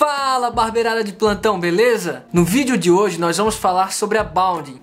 Fala barbeirada de plantão, beleza? No vídeo de hoje nós vamos falar sobre a Bounding.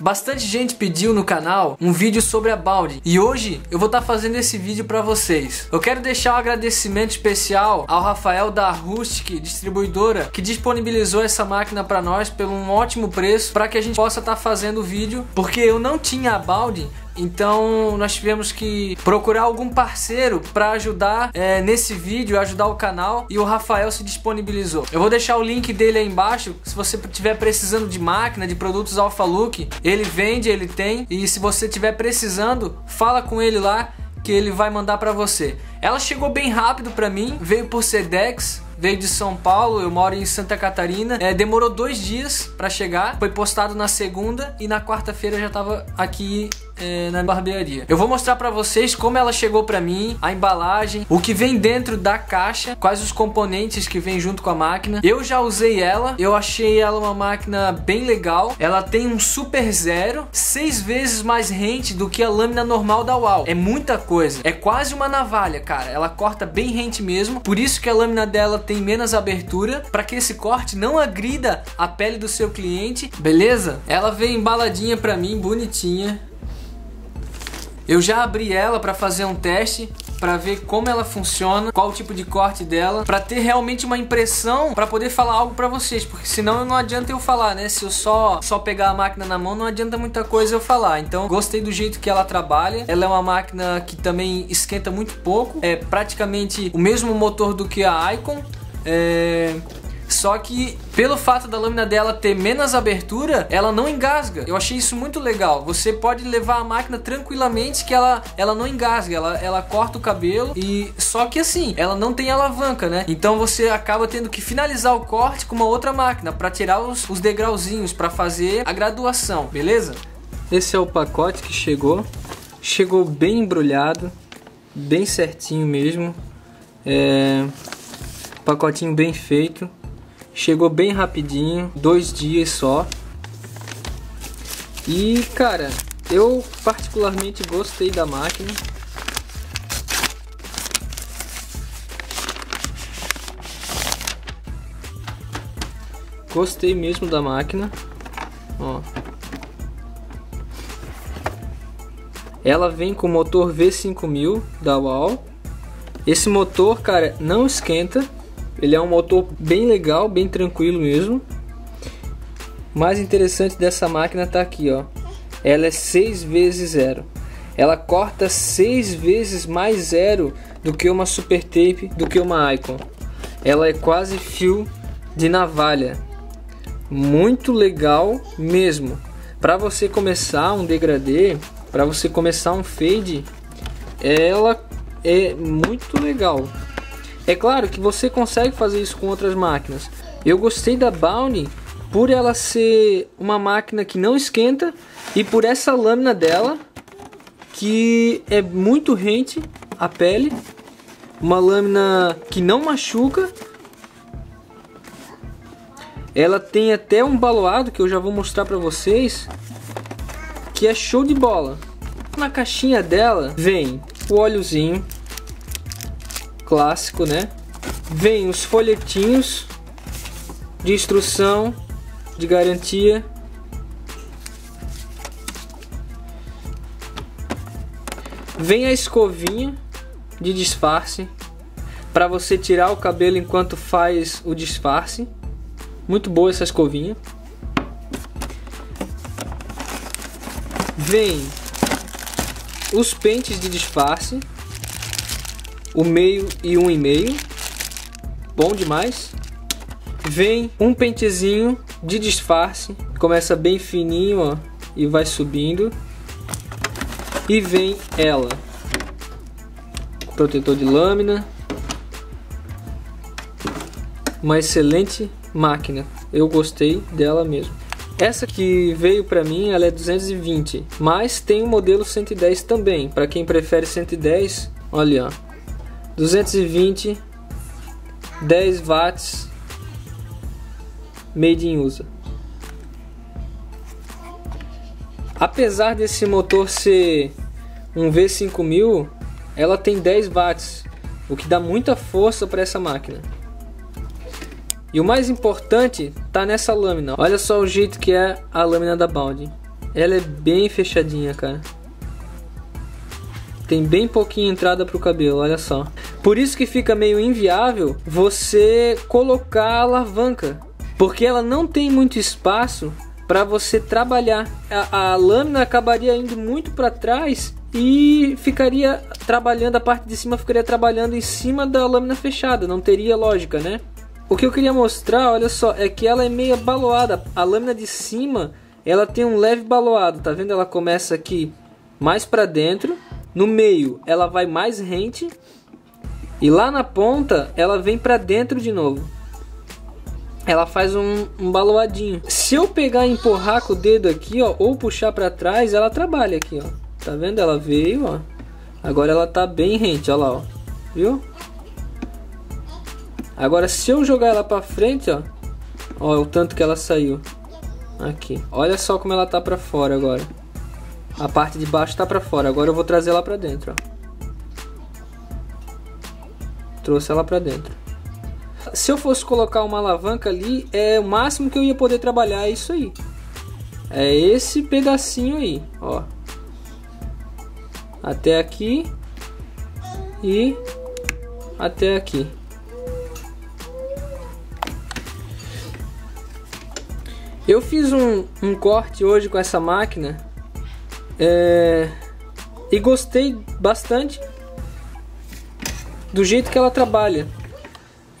Bastante gente pediu no canal um vídeo sobre a Baldi e hoje eu vou estar tá fazendo esse vídeo para vocês. Eu quero deixar um agradecimento especial ao Rafael da Rustic Distribuidora que disponibilizou essa máquina para nós pelo um ótimo preço para que a gente possa estar tá fazendo o vídeo, porque eu não tinha a Baldi então nós tivemos que procurar algum parceiro para ajudar é, nesse vídeo, ajudar o canal e o Rafael se disponibilizou. Eu vou deixar o link dele aí embaixo. Se você estiver precisando de máquina, de produtos Alpha Look, ele vende, ele tem. E se você estiver precisando, fala com ele lá que ele vai mandar para você. Ela chegou bem rápido para mim, veio por Sedex, veio de São Paulo, eu moro em Santa Catarina. É, demorou dois dias para chegar, foi postado na segunda e na quarta-feira já tava aqui é, na barbearia. Eu vou mostrar para vocês como ela chegou para mim, a embalagem, o que vem dentro da caixa, quais os componentes que vem junto com a máquina. Eu já usei ela, eu achei ela uma máquina bem legal. Ela tem um super zero, seis vezes mais rente do que a lâmina normal da UAU. É muita coisa, é quase uma navalha, cara. Ela corta bem rente mesmo, por isso que a lâmina dela tem menos abertura, para que esse corte não agrida a pele do seu cliente, beleza? Ela veio embaladinha para mim, bonitinha. Eu já abri ela para fazer um teste para ver como ela funciona, qual o tipo de corte dela, para ter realmente uma impressão para poder falar algo para vocês, porque senão não adianta eu falar, né? Se eu só só pegar a máquina na mão, não adianta muita coisa eu falar. Então, gostei do jeito que ela trabalha. Ela é uma máquina que também esquenta muito pouco, é praticamente o mesmo motor do que a Icon. É, só que pelo fato da lâmina dela ter menos abertura, ela não engasga. Eu achei isso muito legal. Você pode levar a máquina tranquilamente que ela, ela não engasga, ela, ela corta o cabelo e só que assim, ela não tem alavanca, né? Então você acaba tendo que finalizar o corte com uma outra máquina para tirar os, os degrauzinhos para fazer a graduação, beleza? Esse é o pacote que chegou. Chegou bem embrulhado, bem certinho mesmo. É... Pacotinho bem feito. Chegou bem rapidinho, dois dias só. E cara, eu particularmente gostei da máquina. Gostei mesmo da máquina. Ó. Ela vem com motor V5000 da UAU. Esse motor, cara, não esquenta. Ele é um motor bem legal, bem tranquilo mesmo. Mais interessante dessa máquina tá aqui, ó. Ela é 6 vezes zero. Ela corta 6 vezes mais zero do que uma Super Tape, do que uma Icon. Ela é quase fio de navalha. Muito legal mesmo. Para você começar um degradê, para você começar um fade, ela é muito legal. É claro que você consegue fazer isso com outras máquinas. Eu gostei da Bounty por ela ser uma máquina que não esquenta e por essa lâmina dela que é muito rente à pele, uma lâmina que não machuca. Ela tem até um baloado que eu já vou mostrar para vocês, que é show de bola. Na caixinha dela vem o óleozinho, clássico, né? Vem os folhetinhos de instrução, de garantia. Vem a escovinha de disfarce para você tirar o cabelo enquanto faz o disfarce. Muito boa essa escovinha. Vem os pentes de disfarce o meio e um e meio. Bom demais. Vem um pentezinho de disfarce, começa bem fininho, ó, e vai subindo. E vem ela. Protetor de lâmina. Uma excelente máquina. Eu gostei dela mesmo. Essa que veio para mim, ela é 220, mas tem o modelo 110 também. Para quem prefere 110, olha, 220 10 watts made in USA. Apesar desse motor ser um V5000, ela tem 10 watts, o que dá muita força para essa máquina. E o mais importante tá nessa lâmina. Olha só o jeito que é a lâmina da Bound. Ela é bem fechadinha, cara. Tem bem pouquinha entrada pro cabelo, olha só. Por isso que fica meio inviável você colocar a alavanca. Porque ela não tem muito espaço para você trabalhar. A, a, lâmina acabaria indo muito para trás e ficaria trabalhando, a parte de cima ficaria trabalhando em cima da lâmina fechada. Não teria lógica, né? O que eu queria mostrar, olha só, é que ela é meio baloada. A lâmina de cima, ela tem um leve baloado, tá vendo? Ela começa aqui mais para dentro no meio ela vai mais rente e lá na ponta ela vem para dentro de novo. Ela faz um, um baloadinho. Se eu pegar e empurrar com o dedo aqui, ó, ou puxar para trás, ela trabalha aqui, ó. Tá vendo? Ela veio, ó. Agora ela tá bem rente, ó lá, ó. Viu? Agora se eu jogar ela para frente, ó, ó, o tanto que ela saiu. Aqui. Olha só como ela tá para fora agora. A parte de baixo está para fora. Agora eu vou trazer ela para dentro. Ó. Trouxe ela para dentro. Se eu fosse colocar uma alavanca ali, é o máximo que eu ia poder trabalhar é isso aí. É esse pedacinho aí, ó. Até aqui e até aqui. Eu fiz um, um corte hoje com essa máquina é, e gostei bastante do jeito que ela trabalha.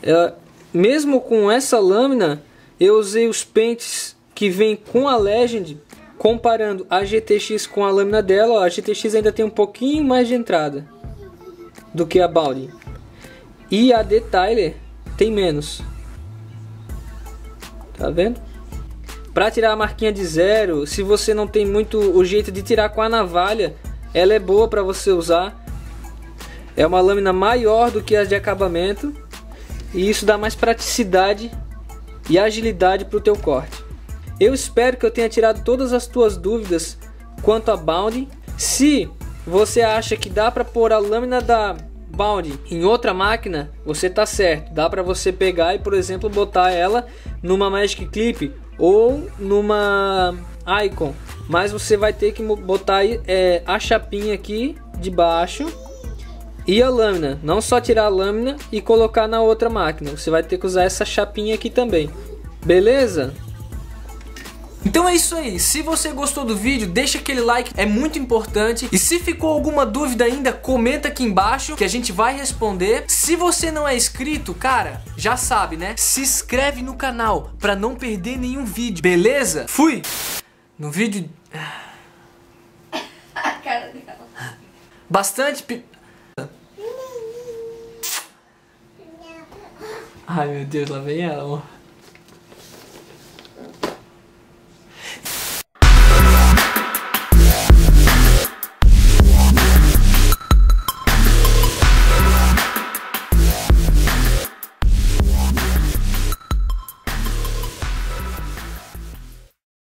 Ela, mesmo com essa lâmina, eu usei os pentes que vem com a Legend, comparando a GTX com a lâmina dela. A GTX ainda tem um pouquinho mais de entrada do que a Baldwin. E a Detailer tem menos. Tá vendo? Para tirar a marquinha de zero, se você não tem muito o jeito de tirar com a navalha, ela é boa para você usar. É uma lâmina maior do que as de acabamento e isso dá mais praticidade e agilidade para o teu corte. Eu espero que eu tenha tirado todas as tuas dúvidas quanto a Bound. Se você acha que dá para pôr a lâmina da Bound em outra máquina, você tá certo. Dá para você pegar e, por exemplo, botar ela numa Magic Clip ou numa Icon, mas você vai ter que botar é, a chapinha aqui de baixo e a lâmina, não só tirar a lâmina e colocar na outra máquina, você vai ter que usar essa chapinha aqui também, beleza? Então é isso aí, se você gostou do vídeo, deixa aquele like, é muito importante. E se ficou alguma dúvida ainda, comenta aqui embaixo que a gente vai responder. Se você não é inscrito, cara, já sabe, né? Se inscreve no canal pra não perder nenhum vídeo, beleza? Fui! No vídeo... Bastante... Pi... Ai meu Deus, lá vem ela, amor.